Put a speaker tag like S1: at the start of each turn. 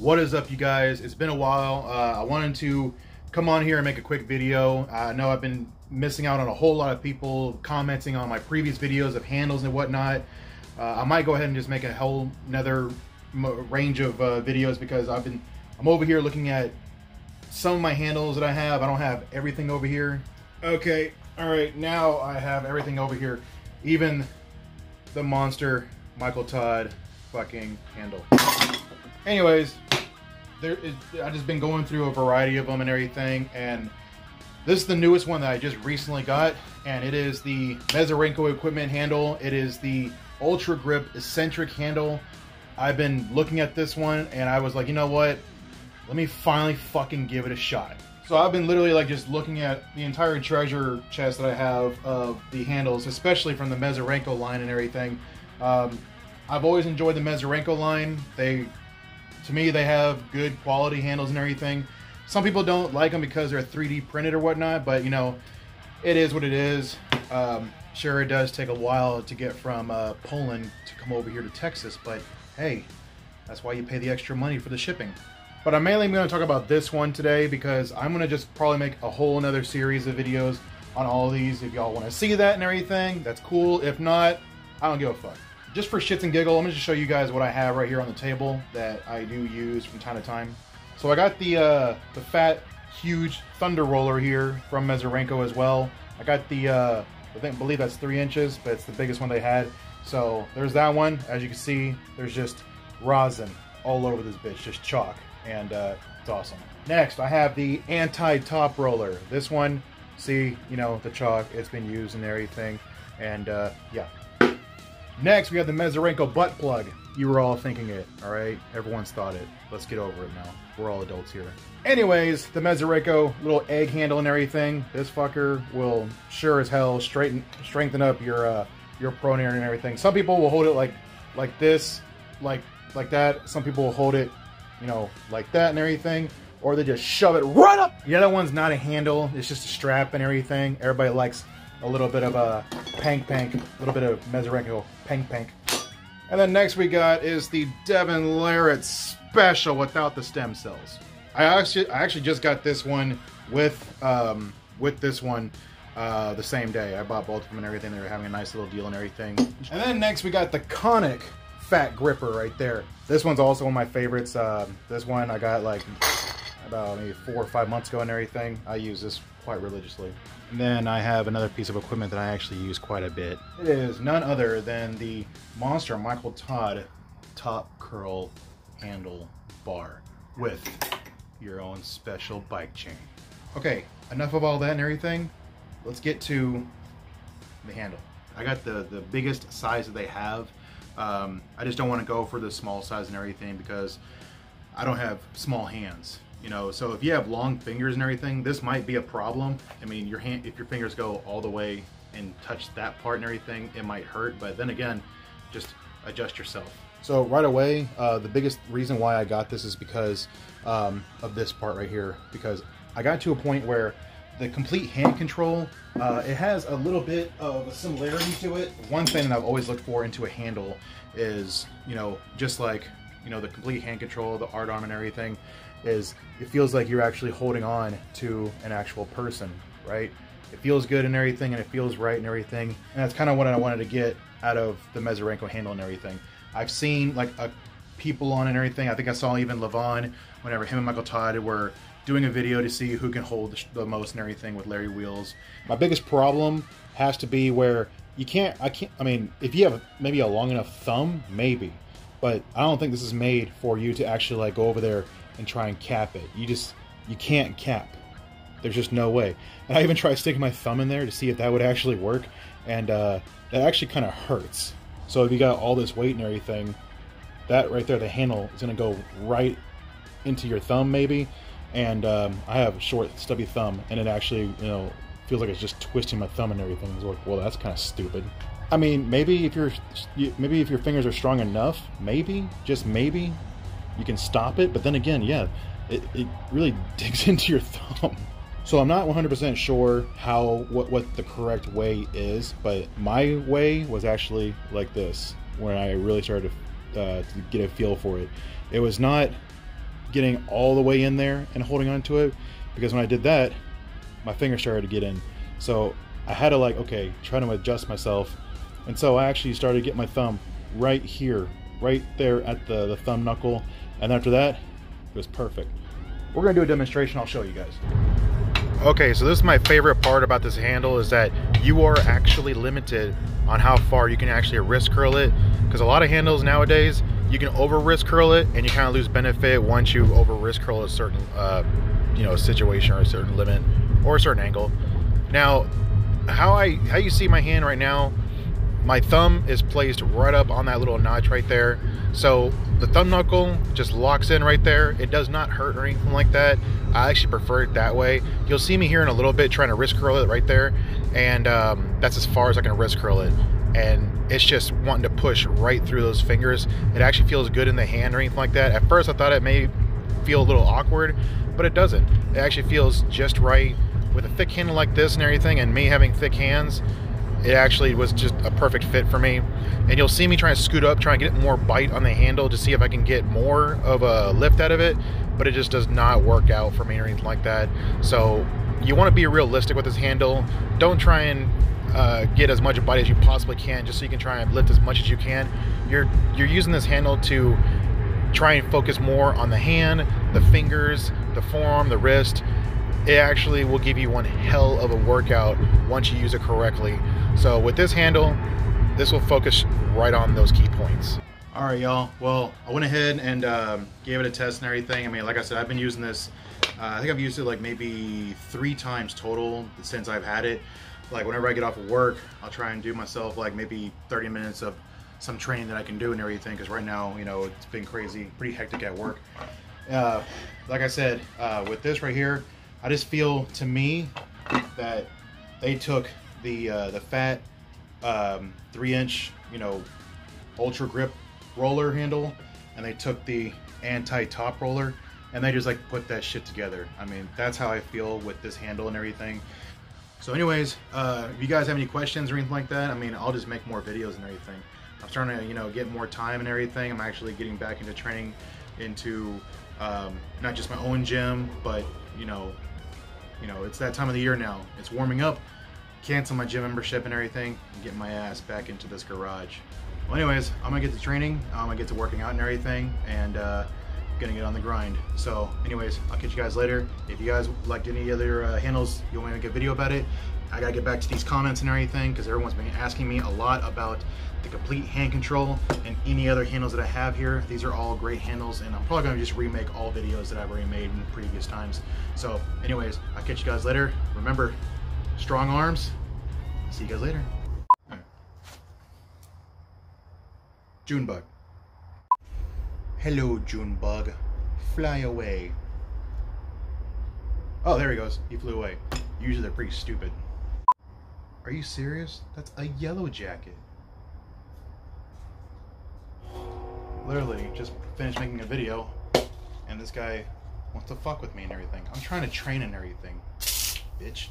S1: What is up, you guys? It's been a while. Uh, I wanted to come on here and make a quick video. I know I've been missing out on a whole lot of people commenting on my previous videos of handles and whatnot. Uh, I might go ahead and just make a whole another range of uh, videos because I've been I'm over here looking at some of my handles that I have. I don't have everything over here. Okay, all right, now I have everything over here. Even the monster Michael Todd fucking handle. Anyways, there is, I've just been going through a variety of them and everything, and this is the newest one that I just recently got, and it is the Mazurenko equipment handle. It is the Ultra Grip eccentric handle. I've been looking at this one, and I was like, you know what? Let me finally fucking give it a shot. So I've been literally like just looking at the entire treasure chest that I have of the handles, especially from the Mazurenko line and everything. Um, I've always enjoyed the Mazurenko line. They, to me, they have good quality handles and everything. Some people don't like them because they're 3D printed or whatnot, but you know, it is what it is. Um, sure, it does take a while to get from uh, Poland to come over here to Texas, but hey, that's why you pay the extra money for the shipping. But I'm mainly going to talk about this one today because I'm going to just probably make a whole another series of videos on all of these. If y'all want to see that and everything, that's cool. If not, I don't give a fuck. Just for shits and giggles, I'm going to just show you guys what I have right here on the table that I do use from time to time. So I got the uh, the fat, huge Thunder Roller here from Mazurenko as well. I got the, uh, I think, believe that's three inches, but it's the biggest one they had. So there's that one. As you can see, there's just rosin all over this bitch, just chalk and uh, it's awesome. Next, I have the anti-top roller. This one, see, you know, the chalk, it's been used and everything, and uh, yeah. Next, we have the Mazurenko butt plug. You were all thinking it, all right? Everyone's thought it. Let's get over it now. We're all adults here. Anyways, the Mazurenko little egg handle and everything. This fucker will sure as hell straighten, strengthen up your uh, your pronator and everything. Some people will hold it like like this, like like that. Some people will hold it you know, like that and everything, or they just shove it right up. The other one's not a handle, it's just a strap and everything. Everybody likes a little bit of a pank pank, a little bit of Mazurenko pank pank. And then next we got is the Devon Larratt Special without the stem cells. I actually, I actually just got this one with, um, with this one uh, the same day. I bought both of them and everything. They were having a nice little deal and everything. And then next we got the Conic fat gripper right there. This one's also one of my favorites. Uh, this one I got like about maybe four or five months ago and everything. I use this quite religiously. And then I have another piece of equipment that I actually use quite a bit. It is none other than the Monster Michael Todd top curl handle bar with your own special bike chain. Okay, enough of all that and everything. Let's get to the handle. I got the, the biggest size that they have um, I just don't want to go for the small size and everything because I don't have small hands. You know, so if you have long fingers and everything, this might be a problem. I mean, your hand, if your fingers go all the way and touch that part and everything, it might hurt. But then again, just adjust yourself. So right away, uh, the biggest reason why I got this is because um, of this part right here. Because I got to a point where the complete hand control, uh, it has a little bit of a similarity to it. One thing that I've always looked for into a handle is, you know, just like, you know, the complete hand control, the art arm and everything, is it feels like you're actually holding on to an actual person, right? It feels good and everything, and it feels right and everything. And that's kind of what I wanted to get out of the Mazurenko handle and everything. I've seen like a people on and everything. I think I saw even Levan whenever him and Michael Todd were doing a video to see who can hold the most and everything with Larry Wheels. My biggest problem has to be where you can't, I can't, I mean, if you have maybe a long enough thumb, maybe, but I don't think this is made for you to actually like go over there and try and cap it. You just, you can't cap. There's just no way. And I even tried sticking my thumb in there to see if that would actually work, and uh, that actually kind of hurts. So if you got all this weight and everything, that right there, the handle is to go right into your thumb maybe, and um, I have a short, stubby thumb, and it actually, you know, feels like it's just twisting my thumb and everything. It's like, well, that's kind of stupid. I mean, maybe if you're, maybe if your fingers are strong enough, maybe, just maybe, you can stop it. But then again, yeah, it, it really digs into your thumb. So I'm not 100% sure how what what the correct way is, but my way was actually like this when I really started to, uh, to get a feel for it. It was not getting all the way in there and holding onto it because when I did that, my finger started to get in. So I had to like, okay, try to adjust myself. And so I actually started to get my thumb right here, right there at the, the thumb knuckle. And after that, it was perfect. We're gonna do a demonstration, I'll show you guys. Okay, so this is my favorite part about this handle is that you are actually limited on how far you can actually wrist curl it. Because a lot of handles nowadays, you can over wrist curl it and you kind of lose benefit once you over wrist curl a certain, uh, you know, situation or a certain limit or a certain angle. Now, how I how you see my hand right now, my thumb is placed right up on that little notch right there. So the thumb knuckle just locks in right there. It does not hurt or anything like that. I actually prefer it that way. You'll see me here in a little bit trying to wrist curl it right there. And um, that's as far as I can wrist curl it. And it's just wanting to push right through those fingers. It actually feels good in the hand or anything like that. At first I thought it may feel a little awkward, but it doesn't. It actually feels just right with a thick handle like this and everything and me having thick hands it actually was just a perfect fit for me. And you'll see me trying to scoot up, trying to get more bite on the handle to see if I can get more of a lift out of it, but it just does not work out for me or anything like that. So you want to be realistic with this handle. Don't try and uh, get as much bite as you possibly can just so you can try and lift as much as you can. You're, you're using this handle to try and focus more on the hand, the fingers, the forearm, the wrist, it actually will give you one hell of a workout once you use it correctly. So with this handle, this will focus right on those key points. All right, y'all. Well, I went ahead and um, gave it a test and everything. I mean, like I said, I've been using this. Uh, I think I've used it like maybe three times total since I've had it. Like whenever I get off of work, I'll try and do myself like maybe 30 minutes of some training that I can do and everything. Because right now, you know, it's been crazy, pretty hectic at work. Uh, like I said, uh, with this right here, I just feel to me that they took the uh, the fat um, three inch you know ultra grip roller handle and they took the anti top roller and they just like put that shit together. I mean that's how I feel with this handle and everything. So anyways, uh, if you guys have any questions or anything like that, I mean I'll just make more videos and everything. I'm starting to you know get more time and everything. I'm actually getting back into training into um, not just my own gym, but you know you know, it's that time of the year now. It's warming up. Cancel my gym membership and everything and get my ass back into this garage. Well, anyways, I'm gonna get to training. I'm gonna get to working out and everything, and uh, gonna get on the grind. So, anyways, I'll catch you guys later. If you guys liked any other uh, handles, you want me to make a video about it, I gotta get back to these comments and everything because everyone's been asking me a lot about the complete hand control and any other handles that I have here. These are all great handles and I'm probably gonna just remake all videos that I've already made in previous times. So anyways, I'll catch you guys later. Remember, strong arms. See you guys later. Junebug. Hello, Junebug. Fly away. Oh, there he goes. He flew away. Usually they're pretty stupid. Are you serious? That's a yellow jacket. Literally, just finished making a video, and this guy wants to fuck with me and everything. I'm trying to train and everything. Bitch.